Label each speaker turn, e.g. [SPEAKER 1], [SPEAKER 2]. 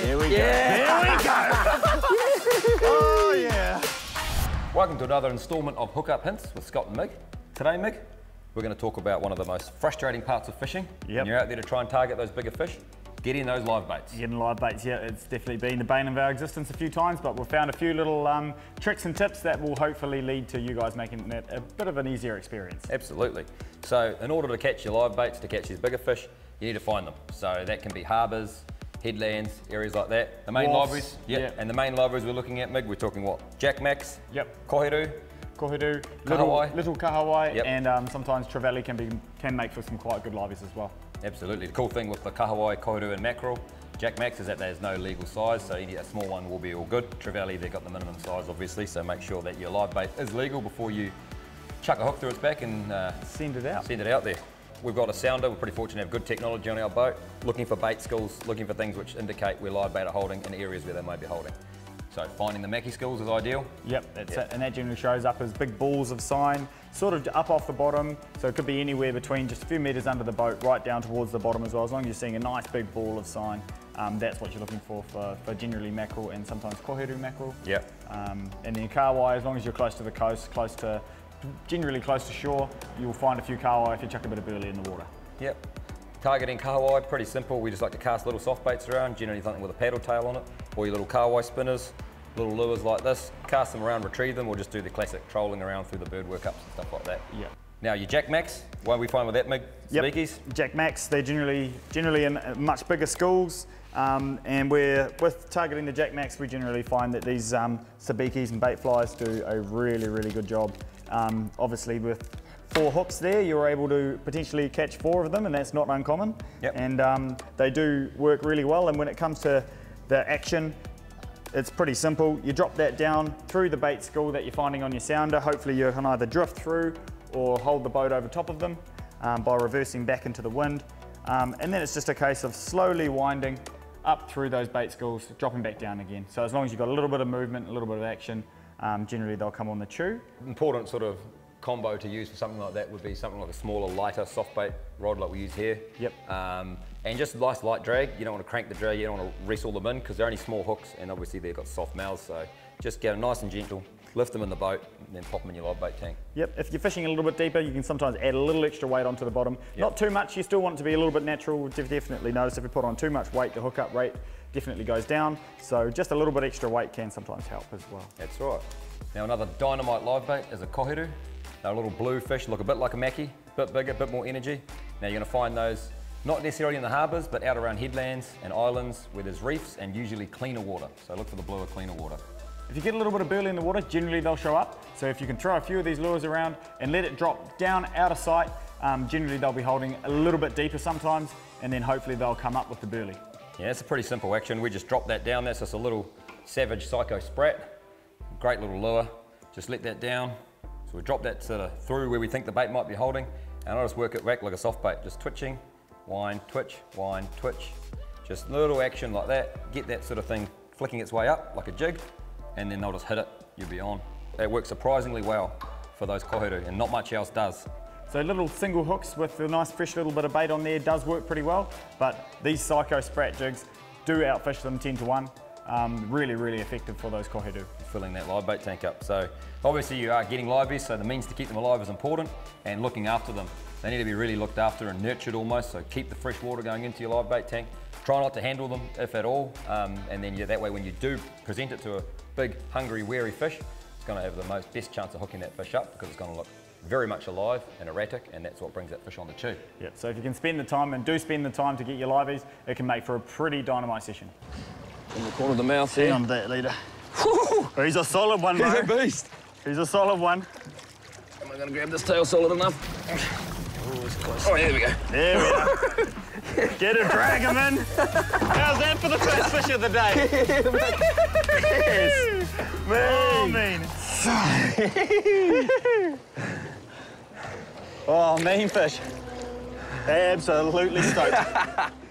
[SPEAKER 1] There we
[SPEAKER 2] Yeah.
[SPEAKER 1] go. Here we go. oh, yeah.
[SPEAKER 2] Welcome to another instalment of Hookup Hints with Scott and Mig. Today, Mig, we're going to talk about one of the most frustrating parts of fishing.
[SPEAKER 1] Yep.
[SPEAKER 2] When you're out there to try and target those bigger fish, getting those live baits.
[SPEAKER 1] Getting live baits, yeah, it's definitely been the bane of our existence a few times, but we've found a few little um, tricks and tips that will hopefully lead to you guys making it a bit of an easier experience.
[SPEAKER 2] Absolutely. So, in order to catch your live baits, to catch these bigger fish, you need to find them. So, that can be harbours, headlands, areas like that. The main
[SPEAKER 1] Wharfs,
[SPEAKER 2] libraries, yep.
[SPEAKER 1] yep.
[SPEAKER 2] And the main libraries we're looking at, Mig, we're talking what? Jack Macks,
[SPEAKER 1] Yep. Koheru, little,
[SPEAKER 2] Kahawai.
[SPEAKER 1] little kahawai,
[SPEAKER 2] Yep.
[SPEAKER 1] and um, sometimes trevally can be can make for some quite good liveys as well.
[SPEAKER 2] Absolutely. The cool thing with the kahawai, koheru and mackerel, Jack Macks is that there's no legal size, so any a small one will be all good. Trevally, they've got the minimum size, obviously, so make sure that your live bait is legal before you chuck a hook through its back and uh,
[SPEAKER 1] Send it out.
[SPEAKER 2] send it out there. We've got a sounder, we're pretty fortunate to have good technology on our boat, looking for bait schools, looking for things which indicate where live bait are holding in areas where they may be holding. So finding the Mackie schools is ideal.
[SPEAKER 1] Yep, that's
[SPEAKER 2] Yep.
[SPEAKER 1] it. And that generally shows up as big balls of sign, sort of up off the bottom. So it could be anywhere between just a few metres under the boat, right down towards the bottom as well. As long as you're seeing a nice big ball of sign, um, that's what you're looking for, for for generally mackerel and sometimes koheru mackerel.
[SPEAKER 2] Yep.
[SPEAKER 1] Um, and then kahawai, as long as you're close to the coast, close to, generally close to shore, you'll find a few kahawai if you chuck a bit of burley in the water.
[SPEAKER 2] Yep. Targeting kahawai, pretty simple. We just like to cast little soft baits around, generally something with a paddle tail on it, or your little kahawai spinners, little lures like this. Cast them around, retrieve them, or just do the classic trolling around through the bird workups and stuff like that.
[SPEAKER 1] Yeah.
[SPEAKER 2] Now your Jack Macks, what we find with that, Mig?
[SPEAKER 1] Yep.
[SPEAKER 2] Speakies?
[SPEAKER 1] Jack Macks, they're generally generally in uh, much bigger schools, um, and we're with targeting the Jack Macks, we generally find that these um, sabikis and bait flies do a really really good job. Um, obviously, with four hooks there, you're able to potentially catch four of them, and that's not uncommon.
[SPEAKER 2] Yep.
[SPEAKER 1] And um, they do work really well. And when it comes to the action, it's pretty simple. You drop that down through the bait school that you're finding on your sounder. Hopefully you can either drift through or hold the boat over top of them um, by reversing back into the wind. Um, and then it's just a case of slowly winding up through those bait schools, dropping back down again. So as long as you've got a little bit of movement, a little bit of action, um, generally they'll come on the chew.
[SPEAKER 2] Important sort of combo to use for something like that would be something like a smaller, lighter soft bait rod like we use here.
[SPEAKER 1] Yep.
[SPEAKER 2] Um, and just nice light drag. You don't want to crank the drag, you don't want to wrestle them in because they're only small hooks and obviously they've got soft mouths. So just get them nice and gentle, lift them in the boat, and then pop them in your live bait tank.
[SPEAKER 1] Yep, if you're fishing a little bit deeper, you can sometimes add a little extra weight onto the bottom. Not too much, you still want it to be a little bit natural. Definitely notice if you put on too much weight, the hookup rate definitely goes down. So just a little bit extra weight can sometimes help as well.
[SPEAKER 2] That's right. Now another dynamite live bait is a koheru. They're a little blue fish, look a bit like a mackie, a bit bigger, a bit more energy. Now you're gonna find those not necessarily in the harbours, but out around headlands and islands where there's reefs and usually cleaner water. So look for the bluer, cleaner water.
[SPEAKER 1] If you get a little bit of burley in the water, generally they'll show up. So if you can throw a few of these lures around and let it drop down out of sight, um, generally they'll be holding a little bit deeper sometimes, and then hopefully they'll come up with the burley.
[SPEAKER 2] Yeah, it's a pretty simple action. We just drop that down. That's just a little savage psycho sprat. Great little lure. Just let that down. So we drop that sort of through where we think the bait might be holding, and I'll just work it back like a soft bait, just twitching, wind, twitch, wind, twitch. Just little action like that. Get that sort of thing flicking its way up like a jig, and then they'll just hit it. You'll be on. It works surprisingly well for those koheru, and not much else does.
[SPEAKER 1] So little single hooks with a nice fresh little bit of bait on there does work pretty well, but these Psycho Sprat jigs do outfish them 10 to 1. Um, really, really effective for those koheru.
[SPEAKER 2] filling that live bait tank up. So obviously you are getting live liveys, so the means to keep them alive is important, and looking after them. They need to be really looked after and nurtured almost, so keep the fresh water going into your live bait tank. Try not to handle them, if at all, um, and then that way when you do present it to a big, hungry, wary fish, it's gonna have the most best chance of hooking that fish up because it's gonna look very much alive and erratic, and that's what brings that fish on the chew.
[SPEAKER 1] Yeah, so if you can spend the time, and do spend the time to get your liveys, it can make for a pretty dynamite session.
[SPEAKER 2] In the corner of the mouth
[SPEAKER 1] Hang on that leader. Oh, he's a solid one,
[SPEAKER 2] He's a beast.
[SPEAKER 1] He's a solid one.
[SPEAKER 2] Am I gonna grab this tail solid enough? Oh, oh yeah, there we go.
[SPEAKER 1] There we go. Get him, drag him in. How's that for the first fish of the day? yes. Oh, mean. oh, mean fish. Absolutely stoked.